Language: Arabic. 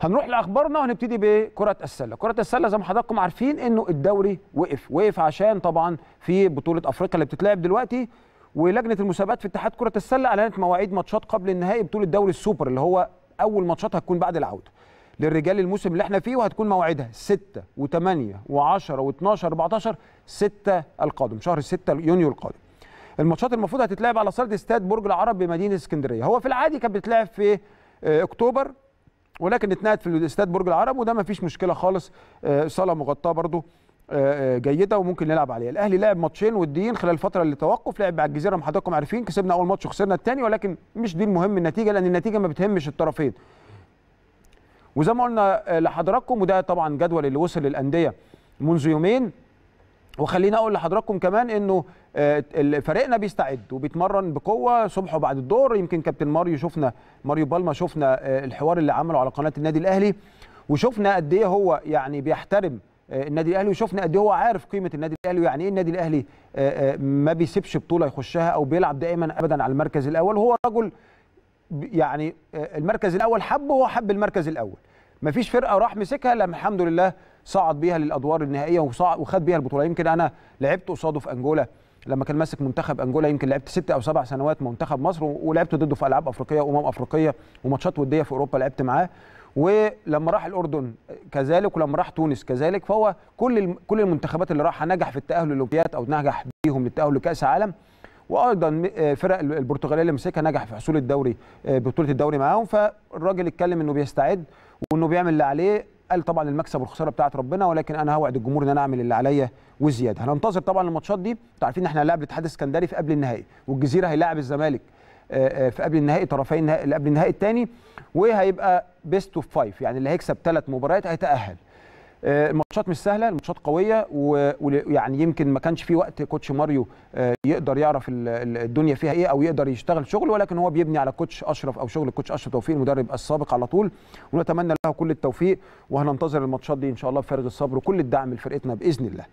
هنروح لأخبارنا وهنبتدي بكرة السلة. كرة السلة زي ما حضراتكم عارفين إنه الدوري وقف. وقف عشان طبعا في بطولة أفريقيا اللي بتتلعب دلوقتي ولجنة المسابقات في اتحاد كرة السلة أعلنت مواعيد ماتشات قبل النهائي بطولة دوري السوبر اللي هو أول ماتشات هتكون بعد العودة. للرجال الموسم اللي إحنا فيه وهتكون مواعيدها 6 و8 و10 و12 14 6 القادم شهر 6 يونيو القادم. الماتشات المفروض هتتلعب على صاله استاد برج العرب بمدينة اسكندرية. هو في العادي كانت بتتلعب في آه، أكتوبر ولكن اتنقلت في استاد برج العرب وده ما فيش مشكلة خالص. آه، صالة مغطاة برضو آه، آه، جيدة وممكن نلعب عليها. الأهلي لعب ماتشين وديين خلال الفترة اللي توقف لعب على الجزيرة ما حضراتكم عارفين كسبنا أول ماتش وخسرنا الثاني ولكن مش دي المهم النتيجة لأن النتيجة ما بتهمش الطرفين. وزي ما قلنا لحضراتكم وده طبعا جدول اللي وصل للأندية منذ يومين وخليني أقول لحضراتكم كمان إنه آه، فريقنا بيستعد وبيتمرن بقوة صبح وبعد الظهر يمكن كابتن ماريو شفنا ماريو بالما شفنا آه، الحوار اللي عمله على قناة النادي الأهلي وشفنا قد إيه هو يعني بيحترم آه، النادي الأهلي وشفنا قد إيه هو عارف قيمة النادي الأهلي ويعني إيه النادي الأهلي ما بيسيبش بطولة يخشها أو بيلعب دائما ابدا على المركز الأول. هو رجل يعني المركز الأول حبه هو حب المركز الأول. مفيش فرقة راح مسكها لما الحمد لله صعد بيها للأدوار النهائية وخد بيها البطولة. يمكن أنا لعبت قصاده في أنجولا لما كان ماسك منتخب أنجولا يمكن لعبت ست أو سبع سنوات منتخب مصر ولعبت ضده في ألعاب أفريقية وأمم أفريقية وماتشات ودية في أوروبا لعبت معاه. ولما راح الأردن كذلك ولما راح تونس كذلك فهو كل كل المنتخبات اللي راحها نجح في التأهل للأولمبياد أو نجح بيهم للتأهل لكأس عالم وأيضا آه، فرق ال- البرتغالية اللي مسكها نجح في حصول الدوري آه، بطولة الدوري معاهم. فالراجل اتكلم إنه بيستعد وإنه بيعمل اللي عليه. قال طبعا المكسب والخسارة بتاعت ربنا ولكن أنا هوعد الجمهور إن أنا أعمل اللي عليا وزيادة. هننتظر طبعا الماتشات دي. أنتوا عارفين ان إحنا هنلاعب الاتحاد السكندري في قبل النهائي والجزيرة هيلاعب الزمالك آه، في قبل النهائي طرفي النهائي اللي قبل النهائي الثاني وهيبقى best of five يعني اللي هيكسب ثلاث مباريات هيتأهل. الماتشات مش سهلة الماتشات قوية ويعني يمكن ما كانش في وقت coach ماريو آه، يقدر يعرف ال- ال- الدنيا فيها إيه أو يقدر يشتغل شغل ولكن هو بيبني على coach أشرف أو شغل coach أشرف توفيق المدرب السابق على طول. ونتمنى له كل التوفيق وهننتظر الماتشات دي إن شاء الله بفارغ الصبر وكل الدعم لفرقتنا بإذن الله.